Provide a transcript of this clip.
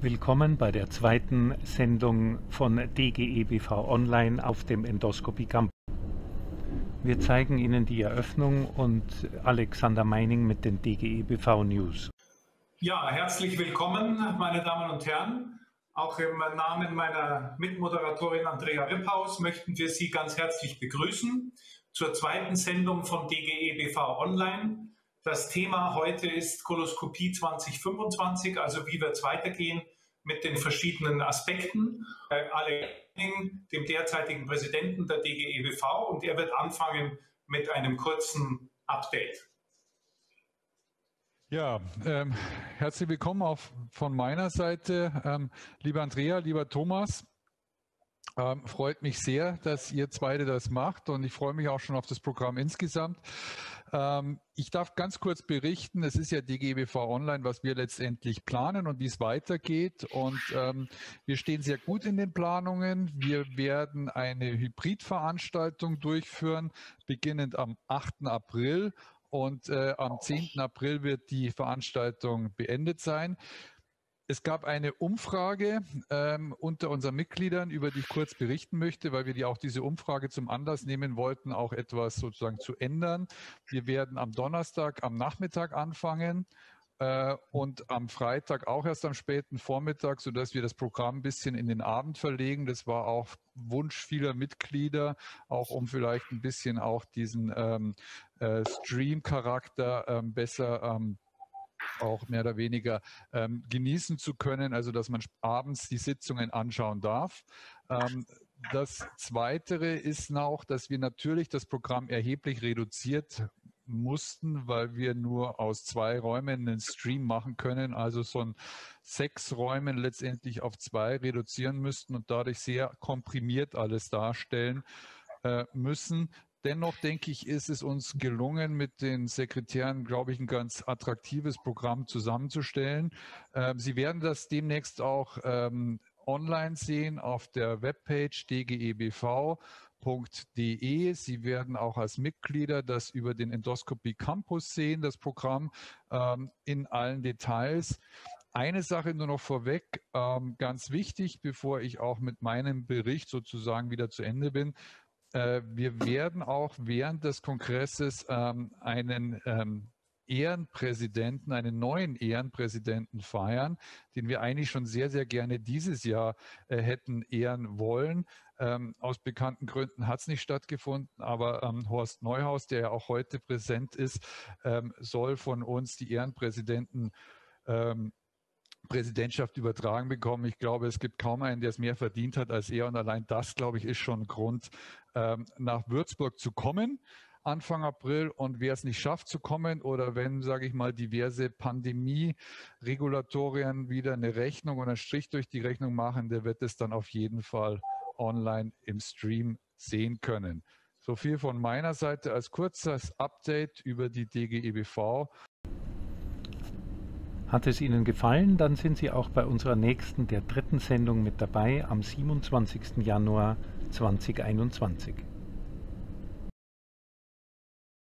Willkommen bei der zweiten Sendung von DGEBV Online auf dem Endoskopie Campus. Wir zeigen Ihnen die Eröffnung und Alexander Meining mit den DGEBV News. Ja, herzlich willkommen, meine Damen und Herren. Auch im Namen meiner Mitmoderatorin Andrea Ripphaus möchten wir Sie ganz herzlich begrüßen zur zweiten Sendung von DGEBV Online. Das Thema heute ist Koloskopie 2025, also wie wird es weitergehen mit den verschiedenen Aspekten. Äh, alle dem derzeitigen Präsidenten der DGEBV und er wird anfangen mit einem kurzen Update. Ja, ähm, herzlich willkommen auch von meiner Seite. Ähm, lieber Andrea, lieber Thomas, ähm, freut mich sehr, dass ihr beide das macht und ich freue mich auch schon auf das Programm insgesamt. Ähm, ich darf ganz kurz berichten, es ist ja DGBV Online, was wir letztendlich planen und wie es weitergeht. Und ähm, wir stehen sehr gut in den Planungen. Wir werden eine Hybridveranstaltung durchführen, beginnend am 8. April. Und äh, am 10. April wird die Veranstaltung beendet sein. Es gab eine Umfrage ähm, unter unseren Mitgliedern, über die ich kurz berichten möchte, weil wir die auch diese Umfrage zum Anlass nehmen wollten, auch etwas sozusagen zu ändern. Wir werden am Donnerstag am Nachmittag anfangen äh, und am Freitag auch erst am späten Vormittag, sodass wir das Programm ein bisschen in den Abend verlegen. Das war auch Wunsch vieler Mitglieder, auch um vielleicht ein bisschen auch diesen ähm, äh, Stream-Charakter ähm, besser ähm, auch mehr oder weniger ähm, genießen zu können, also dass man abends die Sitzungen anschauen darf. Ähm, das Zweite ist noch, dass wir natürlich das Programm erheblich reduziert mussten, weil wir nur aus zwei Räumen einen Stream machen können, also so ein sechs Räumen letztendlich auf zwei reduzieren müssten und dadurch sehr komprimiert alles darstellen äh, müssen. Dennoch denke ich, ist es uns gelungen, mit den Sekretären, glaube ich, ein ganz attraktives Programm zusammenzustellen. Ähm, Sie werden das demnächst auch ähm, online sehen auf der Webpage dgebv.de. Sie werden auch als Mitglieder das über den Endoscopy Campus sehen, das Programm ähm, in allen Details. Eine Sache nur noch vorweg, ganz wichtig, bevor ich auch mit meinem Bericht sozusagen wieder zu Ende bin. Äh, wir werden auch während des Kongresses ähm, einen ähm, Ehrenpräsidenten, einen neuen Ehrenpräsidenten feiern, den wir eigentlich schon sehr, sehr gerne dieses Jahr äh, hätten ehren wollen. Ähm, aus bekannten Gründen hat es nicht stattgefunden, aber ähm, Horst Neuhaus, der ja auch heute präsent ist, ähm, soll von uns die Ehrenpräsidenten ähm, Präsidentschaft übertragen bekommen. Ich glaube, es gibt kaum einen, der es mehr verdient hat als er. Und allein das, glaube ich, ist schon ein Grund, ähm, nach Würzburg zu kommen. Anfang April und wer es nicht schafft zu kommen oder wenn, sage ich mal, diverse Pandemie-Regulatorien wieder eine Rechnung oder einen Strich durch die Rechnung machen, der wird es dann auf jeden Fall online im Stream sehen können. So viel von meiner Seite als kurzes Update über die DGEBV. Hat es Ihnen gefallen, dann sind Sie auch bei unserer nächsten, der dritten Sendung mit dabei am 27. Januar 2021.